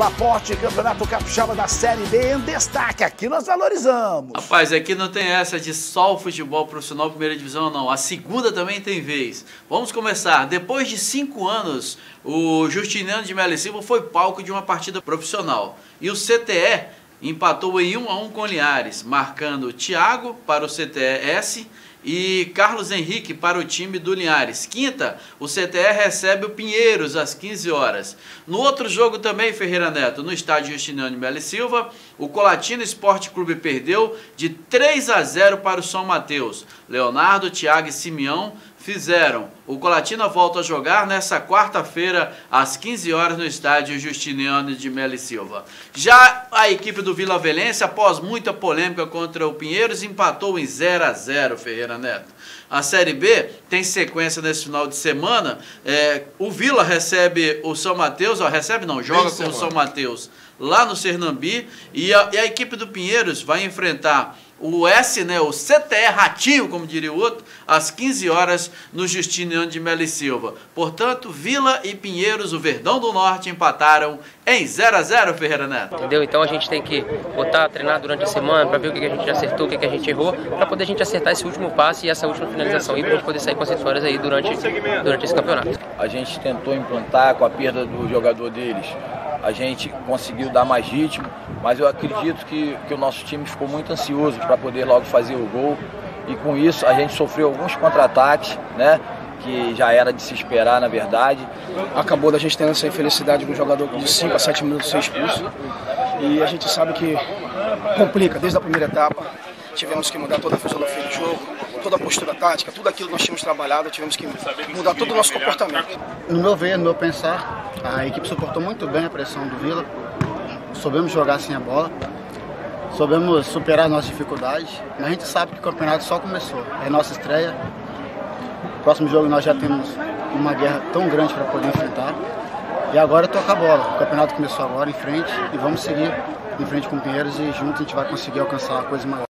Laporte, Campeonato Capixaba da Série B em destaque. Aqui nós valorizamos. Rapaz, aqui não tem essa de só o futebol profissional primeira divisão, não. A segunda também tem vez. Vamos começar. Depois de cinco anos, o Justiniano de Melo Silva foi palco de uma partida profissional. E o CTE empatou em 1 a 1 com o Linhares, marcando Thiago para o CTE-S e Carlos Henrique para o time do Linhares. Quinta, o CTE recebe o Pinheiros às 15 horas. No outro jogo também, Ferreira Neto, no estádio Justiniano Melo Silva, o Colatina Esporte Clube perdeu de 3 a 0 para o São Mateus. Leonardo, Thiago e Simeão fizeram. O Colatina volta a jogar nessa quarta-feira, às 15 horas, no estádio Justiniano de Melo Silva. Já a equipe do Vila Velense, após muita polêmica contra o Pinheiros, empatou em 0 a 0 Ferreira Neto. A Série B tem sequência nesse final de semana. É, o Vila recebe o São Mateus, ó, recebe não, joga com o São Mateus lá no Sernambi. E a, e a equipe do Pinheiros vai enfrentar o S, né, o CTE Ratinho, como diria o outro, às 15 horas no Justiniano de Melo e Silva. Portanto, Vila e Pinheiros, o Verdão do Norte, empataram em 0 a 0 Ferreira Neto. Entendeu? Então a gente tem que botar, treinar durante a semana para ver o que a gente acertou, o que a gente errou, para poder a gente acertar esse último passe e essa última finalização e para a gente poder sair com as vitórias aí durante, durante esse campeonato. A gente tentou implantar com a perda do jogador deles a gente conseguiu dar mais ritmo, mas eu acredito que, que o nosso time ficou muito ansioso para poder logo fazer o gol e com isso a gente sofreu alguns contra-ataques, né? Que já era de se esperar, na verdade. Acabou da gente tendo essa infelicidade de um jogador de 5 a 7 minutos ser expulso. E a gente sabe que complica desde a primeira etapa. Tivemos que mudar toda a filosofia do jogo, toda a postura tática, tudo aquilo que nós tínhamos trabalhado, tivemos que mudar todo o nosso comportamento. No meu ver, no meu pensar, a equipe suportou muito bem a pressão do Vila. Soubemos jogar sem a bola, soubemos superar nossas dificuldades, mas a gente sabe que o campeonato só começou. É nossa estreia. Próximo jogo nós já temos uma guerra tão grande para poder enfrentar. E agora toca a bola. O campeonato começou agora em frente e vamos seguir em frente com o Pinheiros e junto a gente vai conseguir alcançar a coisa maior.